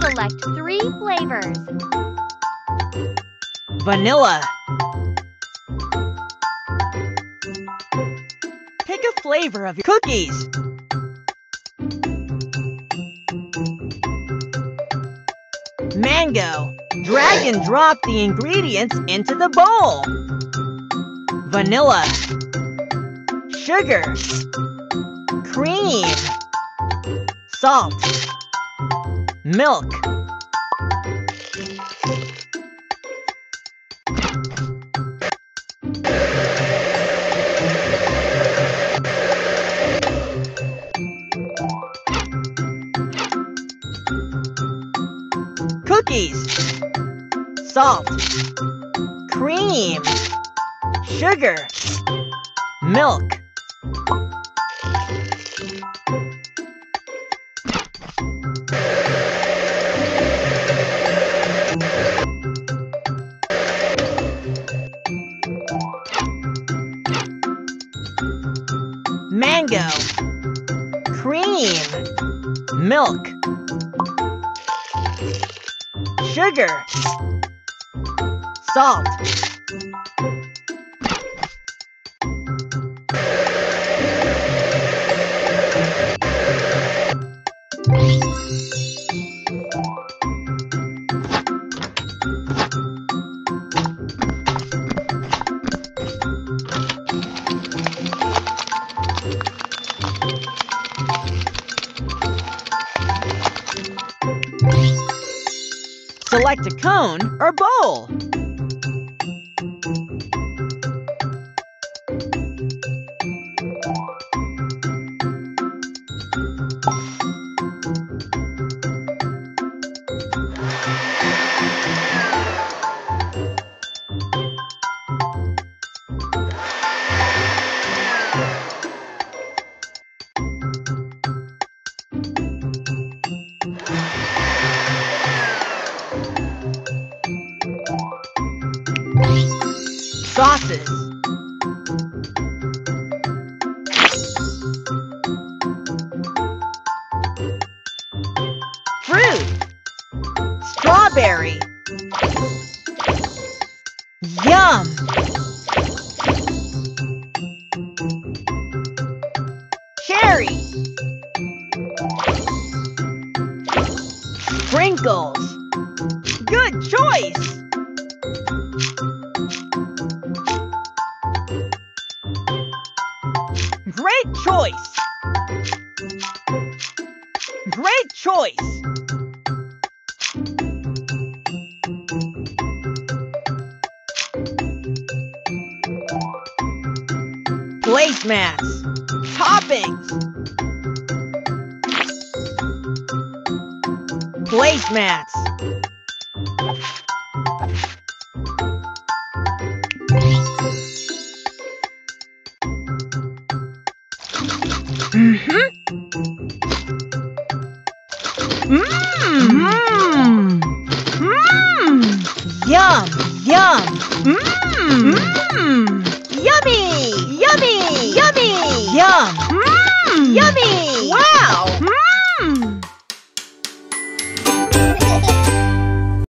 Select three flavors. Vanilla. Pick a flavor of your cookies. Mango. Drag and drop the ingredients into the bowl. Vanilla. Sugar. Cream. Salt. Milk. Cookies. Salt. Cream. Sugar. Milk. Cream. Milk. Sugar. Salt. Select a cone or bowl. Sauces. Fruit. Strawberry. Yum! Cherry. Sprinkles. Good choice! Choice! Great choice! Placemats! Toppings! Placemats! Mmm, mmm. Mmm. Yum, yum. Mmm. Mmm.